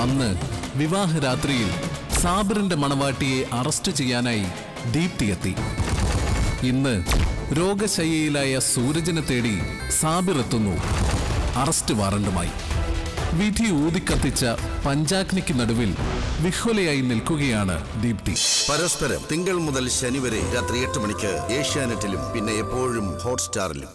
അന്ന് വിവാഹരാത്രിയിൽ സാബിറിന്റെ മണവാട്ടിയെ അറസ്റ്റ് ചെയ്യാനായി ദീപ്തി എത്തി. ഇന്ന് രോഗശയ്യയിലായ സൂരജിനെ തേടി സാബിർ എത്തുന്നു. അറസ്റ്റ് വാറണ്ടുമായി. വിധി ഊതിക്കത്തിച്ച പഞ്ചാഗ്നിക്ക് നടുവിൽ വിഹ്വലയായി നിൽക്കുകയാണ് ദീപ്തി. പരസ്പരം തിങ്കൾ മുതൽ ശനി വരെ രാത്രി എട്ട് മണിക്ക് ഏഷ്യാനെറ്റിലും പിന്നെ എപ്പോഴും ഹോട്ട്സ്റ്റാറിലും.